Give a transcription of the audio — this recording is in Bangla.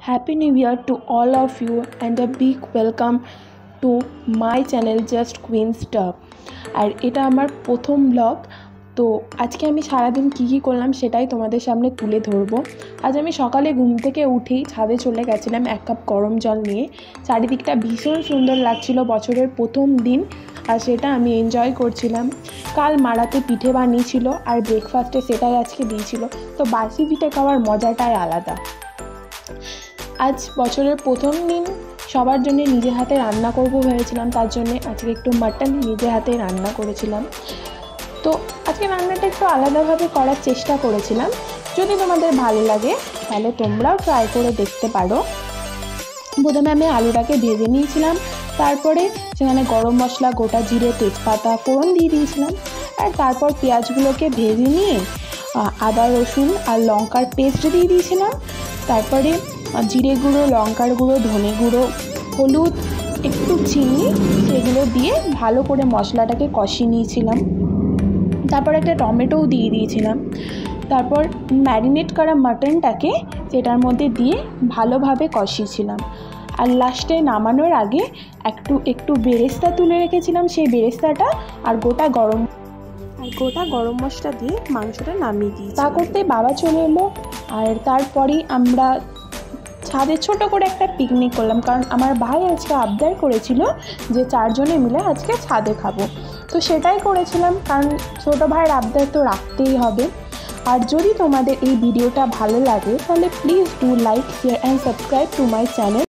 Happy New Year to all of you and a big welcome to my channel, Just Queen Star আর এটা আমার প্রথম ব্লগ তো আজকে আমি সারাদিন কী কী করলাম সেটাই তোমাদের সামনে তুলে ধরবো। আজ আমি সকালে ঘুম থেকে উঠেই ছাদে চলে গেছিলাম এক কাপ গরম জল নিয়ে। চারিদিকটা ভীষণ সুন্দর লাগছিল বছরের প্রথম দিন, আর সেটা আমি এনজয় করছিলাম। কাল মারাতে পিঠে বানিয়েছিল আর ব্রেকফাস্টে সেটাই আজকে দিয়েছিল। তো বাসি পিঠে খাওয়ার মজাটাই আলাদা। আজ বছরের প্রথম দিন সবার জন্য নিজে হাতে রান্না করব ভেবেছিলাম, তার জন্য আজকে একটু মাটন নিজে হাতে রান্না করেছিলাম। তো আজকে রান্নাটা একটু আলাদাভাবে করার চেষ্টা করেছিলাম। যদি তোমাদের ভালো লাগে, তাহলে তোমরাও ট্রাই করে দেখতে পারো। প্রথমে আমি আলুটাকে ভেজে নিয়েছিলাম, তারপরে সেখানে গরম মশলা, গোটা জিরে, তেজপাতা, ফোড়ন দিয়ে দিয়েছিলাম। আর তারপর পেঁয়াজগুলোকে ভেজে নিয়ে আদা, রসুন আর লঙ্কার পেস্ট দিয়ে দিয়েছিলাম। তারপরে জিরে গুঁড়ো, লঙ্কার গুঁড়ো, ধনে গুঁড়ো, হলুদ, একটু চিনি, সেগুলো দিয়ে ভালো করে মশলাটাকে কষিয়ে নিয়েছিলাম। তারপর একটা টমেটোও দিয়ে দিয়েছিলাম। তারপর ম্যারিনেট করা মাটনটাকে সেটার মধ্যে দিয়ে ভালোভাবে কষিয়েছিলাম। আর লাস্টে নামানোর আগে একটু একটু বেরেস্তা তুলে রেখেছিলাম, সেই বেরেস্তাটা আর গোটা গরম, আর গোটা গরম মশলা দিয়ে মাংসটা নামিয়ে দিই তা করতে বাবা চলে এলো, আর তারপরেই আমরা ছাদে ছোট করে একটা পিকনিক করলাম। কারণ আমার ভাই আজকে আবদার করেছিল যে চারজনে মিলে আজকে ছাদে খাব। তো সেটাই করেছিলাম, কারণ ছোট ভাইয়ের আবদার তো রাখতেই হবে। আর যদি তোমাদের এই ভিডিওটা ভালো লাগে, তাহলে please do like share and subscribe to my channel